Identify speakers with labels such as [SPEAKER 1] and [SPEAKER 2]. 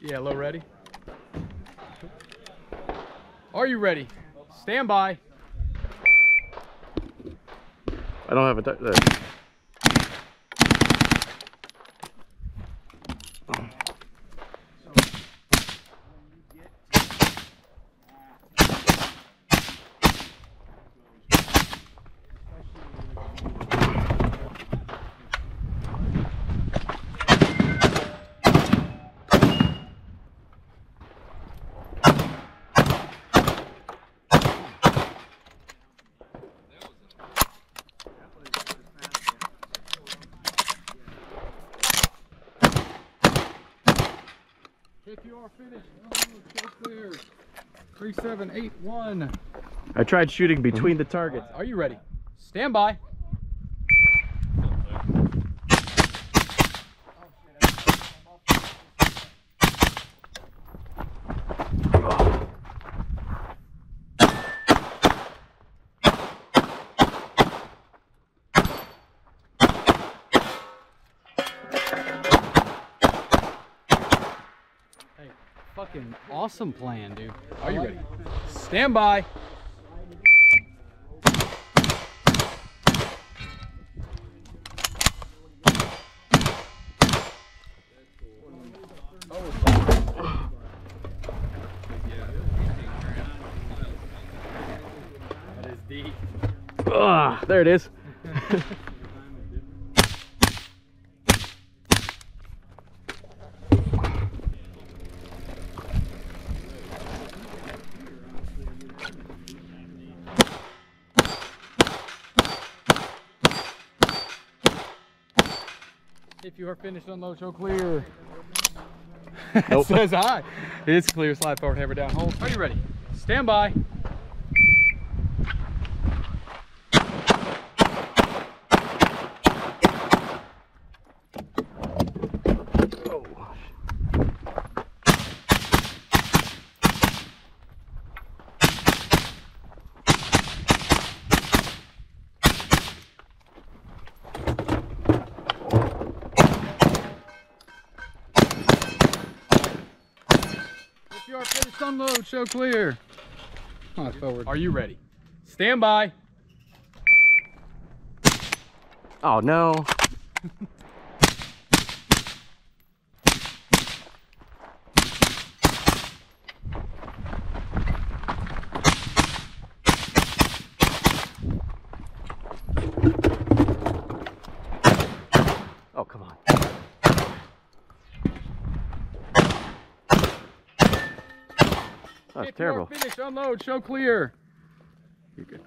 [SPEAKER 1] Yeah, low ready. Are you ready? Stand by.
[SPEAKER 2] I don't have a
[SPEAKER 1] If you are finished, oh, clear. 3781.
[SPEAKER 2] I tried shooting between the targets.
[SPEAKER 1] Are you ready? Stand by. Fucking awesome plan, dude. Are you ready? Stand by. That is deep.
[SPEAKER 2] Ah, there it is.
[SPEAKER 1] If you are finished, unload, show clear.
[SPEAKER 2] Nope.
[SPEAKER 1] Says hi. It's clear. Slide forward, hammer down, hold. Are you ready? Stand by. If you unload, show clear. Slide forward. Are you ready? Stand by.
[SPEAKER 2] Oh no. Oh, come on. That's
[SPEAKER 1] if you are
[SPEAKER 2] terrible.
[SPEAKER 1] finished, unload, show clear. You're good.